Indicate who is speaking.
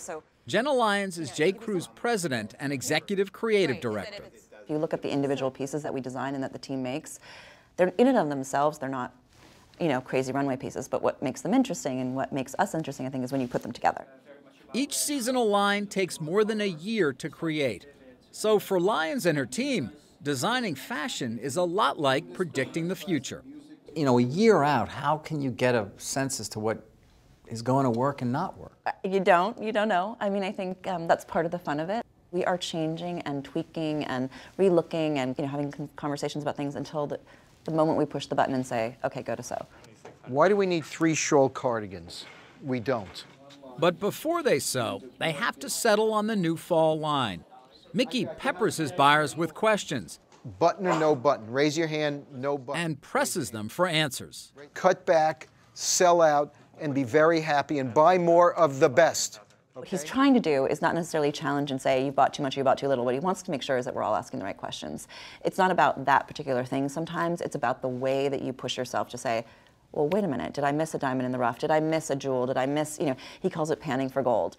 Speaker 1: So
Speaker 2: Jenna Lyons is J. Crew's president and executive creative director.
Speaker 1: if you look at the individual pieces that we design and that the team makes, they're in and of themselves, they're not, you know, crazy runway pieces. But what makes them interesting and what makes us interesting, I think, is when you put them together.
Speaker 2: Each seasonal line takes more than a year to create. So for Lyons and her team, designing fashion is a lot like predicting the future.
Speaker 3: You know, a year out, how can you get a sense as to what is going to work and not work?
Speaker 1: Uh, You don't, you don't know. I mean, I think um, that's part of the fun of it. We are changing and tweaking and relooking and you know having conversations about things until the, the moment we push the button and say, okay, go to sew.
Speaker 4: Why do we need three shawl cardigans? We don't.
Speaker 2: But before they sew, they have to settle on the new fall line. Mickey peppers his buyers with questions
Speaker 4: Button or no button? Raise your hand, no button.
Speaker 2: and presses them for answers.
Speaker 4: Cut back, sell out, and be very happy and buy more of the best.
Speaker 1: What he's trying to do is not necessarily challenge and say you bought too much or you bought too little. What he wants to make sure is that we're all asking the right questions. It's not about that particular thing sometimes, it's about the way that you push yourself to say, well, wait a minute, did I miss a diamond in the rough? Did I miss a jewel? Did I miss, you know, he calls it panning for gold.